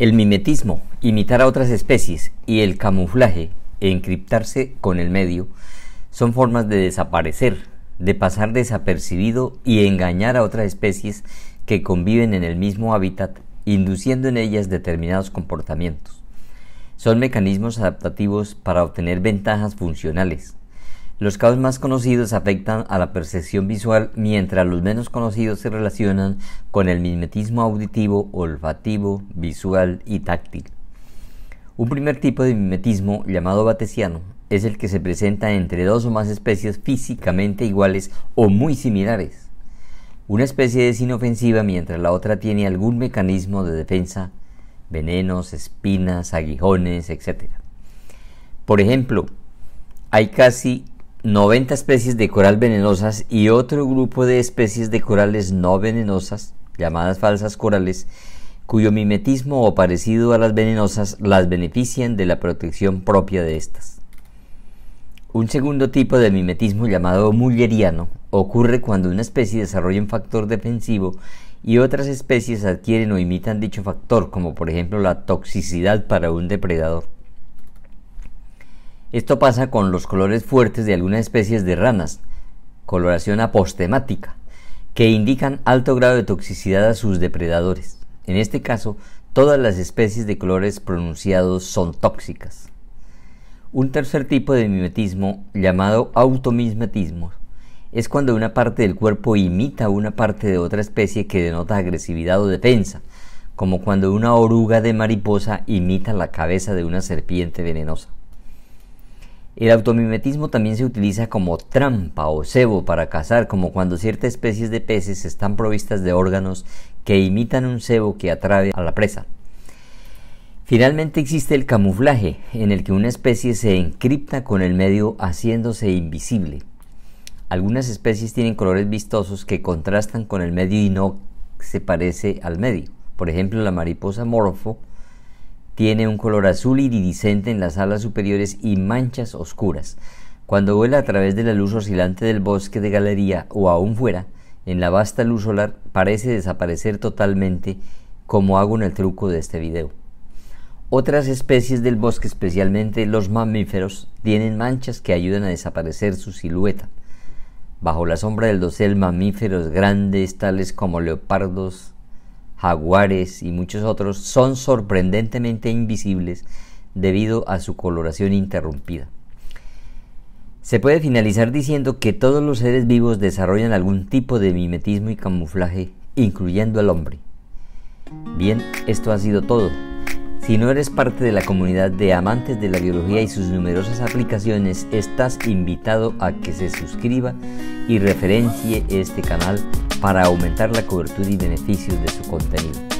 El mimetismo, imitar a otras especies, y el camuflaje, encriptarse con el medio, son formas de desaparecer, de pasar desapercibido y engañar a otras especies que conviven en el mismo hábitat, induciendo en ellas determinados comportamientos. Son mecanismos adaptativos para obtener ventajas funcionales, los casos más conocidos afectan a la percepción visual, mientras los menos conocidos se relacionan con el mimetismo auditivo, olfativo, visual y táctil. Un primer tipo de mimetismo, llamado batesiano, es el que se presenta entre dos o más especies físicamente iguales o muy similares. Una especie es inofensiva mientras la otra tiene algún mecanismo de defensa, venenos, espinas, aguijones, etc. Por ejemplo, hay casi 90 especies de coral venenosas y otro grupo de especies de corales no venenosas, llamadas falsas corales, cuyo mimetismo o parecido a las venenosas las benefician de la protección propia de estas. Un segundo tipo de mimetismo llamado mulleriano ocurre cuando una especie desarrolla un factor defensivo y otras especies adquieren o imitan dicho factor, como por ejemplo la toxicidad para un depredador. Esto pasa con los colores fuertes de algunas especies de ranas, coloración apostemática, que indican alto grado de toxicidad a sus depredadores. En este caso, todas las especies de colores pronunciados son tóxicas. Un tercer tipo de mimetismo, llamado automismetismo, es cuando una parte del cuerpo imita una parte de otra especie que denota agresividad o defensa, como cuando una oruga de mariposa imita la cabeza de una serpiente venenosa. El automimetismo también se utiliza como trampa o cebo para cazar, como cuando ciertas especies de peces están provistas de órganos que imitan un cebo que atrae a la presa. Finalmente existe el camuflaje, en el que una especie se encripta con el medio haciéndose invisible. Algunas especies tienen colores vistosos que contrastan con el medio y no se parece al medio. Por ejemplo, la mariposa morfo tiene un color azul iridiscente en las alas superiores y manchas oscuras. Cuando vuela a través de la luz oscilante del bosque de galería o aún fuera, en la vasta luz solar parece desaparecer totalmente como hago en el truco de este video. Otras especies del bosque, especialmente los mamíferos, tienen manchas que ayudan a desaparecer su silueta. Bajo la sombra del dosel, mamíferos grandes tales como leopardos, jaguares y muchos otros son sorprendentemente invisibles debido a su coloración interrumpida. Se puede finalizar diciendo que todos los seres vivos desarrollan algún tipo de mimetismo y camuflaje, incluyendo el hombre. Bien, esto ha sido todo. Si no eres parte de la comunidad de amantes de la biología y sus numerosas aplicaciones, estás invitado a que se suscriba y referencie este canal para aumentar la cobertura y beneficios de su contenido.